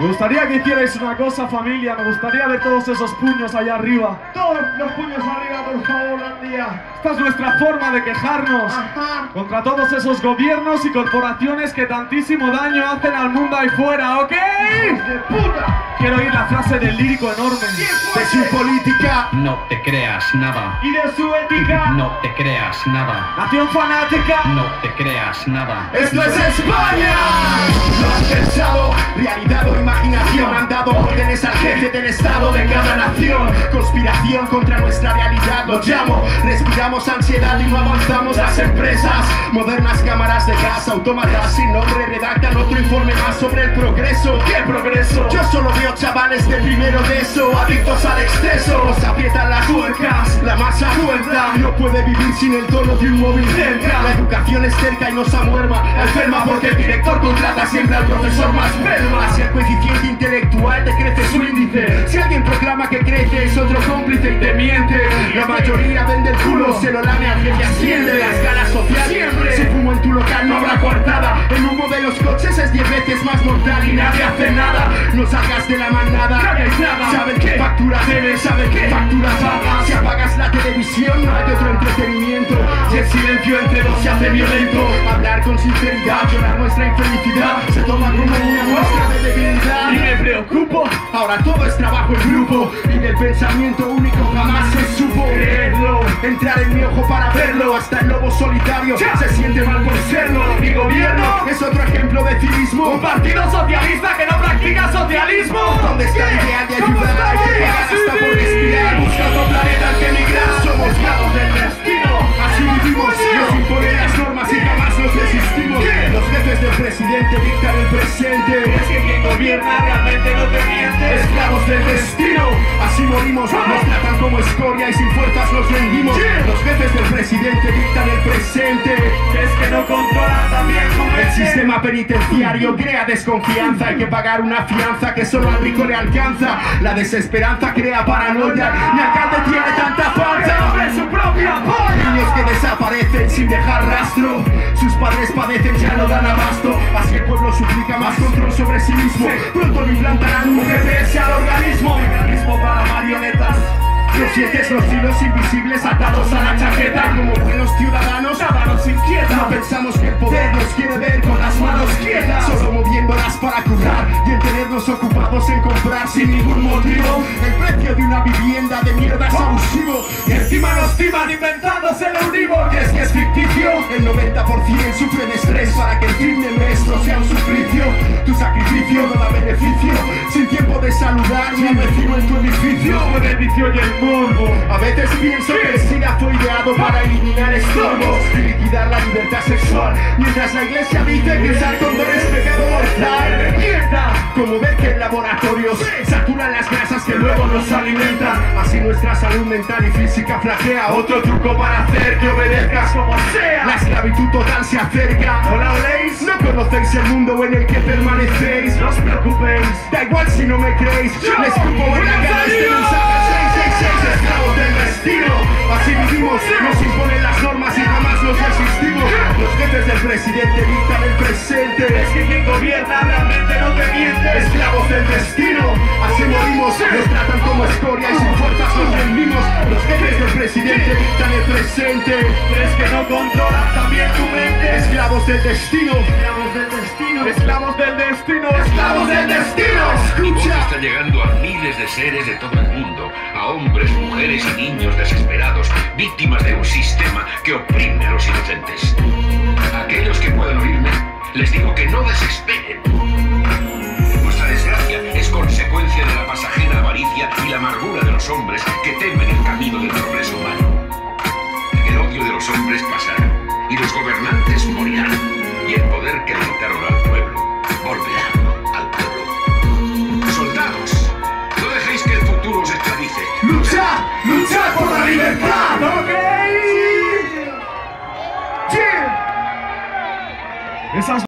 Me gustaría que hicierais una cosa, familia. Me gustaría ver todos esos puños allá arriba. Todos los puños arriba, por favor, Andía. Esta es nuestra forma de quejarnos Ajá. contra todos esos gobiernos y corporaciones que tantísimo daño hacen al mundo ahí fuera, ¿ok? ¡De puta! La frase del lírico enorme. De su política No te creas nada. y de su ética. No te creas nada. Nación fanática. No te creas nada. ¡Esto es España! Lo has pensado, realidad o imaginación Han dado órdenes al jefe del estado de cada nación Conspiración contra nuestra realidad, lo llamo Respiramos ansiedad y no avanzamos las empresas Modernas cámaras de gas, autómatas sin nombre Redactan otro informe más sobre el progreso ¿Qué progreso? Yo solo veo chavales de primero de eso Adictos al exceso, nos aprietan las tuercas La masa fuerza, no puede vivir sin el tono de un móvil cerca. La educación es cerca y nos amuerma. Enferma porque el director contrata siempre al profesor más ferma Si el coeficiente intelectual te crece su índice. Si alguien proclama que crece es otro cómplice y te miente. La mayoría vende el culo, se lo lame al jefe asciende. La escala social siempre. Si fumo en tu local no habrá coartada El humo de los coches es 10 veces más mortal y nadie hace nada. No salgas de la manada. ¿Saben qué? Factura debes, ¿saben qué? Factura pagas Si apagas la televisión no hay otro entretenimiento. Si el silencio entre dos se hace violento. Hablar con sinceridad, llorar nuestra infelicidad. Se toma como una muestra de debilidad. Y me preocupo, ahora todo es trabajo en grupo. Y del pensamiento único jamás se supo entrar en mi ojo para verlo Hasta el lobo solitario. Se siente mal por serlo Mi gobierno es otro ejemplo de civismo. Un partido socialista que no practica socialismo. ¿Dónde está el ideal de ayudar? Pagar hasta por respirar. Busca otro planeta al que emigrar Somos gatos del destino. Así vivimos, nos imponen las normas y jamás nos resistimos. Los jefes del presidente dictan el presente. Es que quien gobierna realmente no te miente. Esclavos del destino y sin fuerzas nos rendimos. Los jefes del presidente dictan el presente. Es que no controlan también el sistema penitenciario crea desconfianza. Hay que pagar una fianza que solo al rico le alcanza. La desesperanza crea paranoia. Mi alcalde tiene tanta falta su propia polla Niños que desaparecen sin dejar rastro. Sus padres padecen, ya no dan abasto. Así el pueblo suplica más control sobre sí mismo. Pronto le implantarán un GPS al organismo. Mecanismo para marionetas no sientes los hilos invisibles atados a la chaqueta Como buenos ciudadanos, nada nos inquieta No pensamos que el poder nos quiere ver con las manos quietas. Solo moviéndolas para curar Y en tenernos ocupados en comprar sin ningún motivo. El precio de una vivienda de mierda es abusivo. Y encima nos timan inventándose el Euribor Y es que es ficticio. El 90% sufre de estrés para que el fin mes no sea un suplicio. Tu sacrificio no da beneficio. Sin tiempo de saludar ni al el vicio y el morbo A veces pienso que el SIDA fue ideado para eliminar estorbos Y liquidar la libertad sexual. Mientras la iglesia dice que usar condón es pecado mortal ¡Mierda! Como ver que en laboratorios saturan las grasas que luego nos alimentan. Así nuestra salud mental y física flagea. Otro truco para hacer que obedezcas. Como sea. La esclavitud total se acerca. ¿No la oléis? No conocéis el mundo en el que permanecéis. No os preocupéis. Da igual si no me creéis. Les escupo en la cara este mensaje al 666 Esclavos del destino. Así vivimos, nos imponen las normas y jamás nos resistimos. Los jefes del presidente dictan el presente. Es que quien gobierna realmente no te miente. Esclavos del destino Así morimos, nos tratan como escoria y sin fuerzas nos rendimos. Los jefes del presidente dictan el presente. ¿Crees que no controlan también tu mente? Esclavos del destino. Esclavos del destino. Esclavos del destino. Esclavos del destino. Escucha de seres de todo el mundo, a hombres, mujeres y niños desesperados, víctimas de un sistema que oprime a los inocentes. Aquellos que puedan oírme, les digo que no desesperen. Nuestra desgracia es consecuencia de la pasajera avaricia y la amargura de los hombres que temen el camino del progreso humano. El odio de los hombres pasará y los gobernantes luchar por la libertad ¿Ok? Esas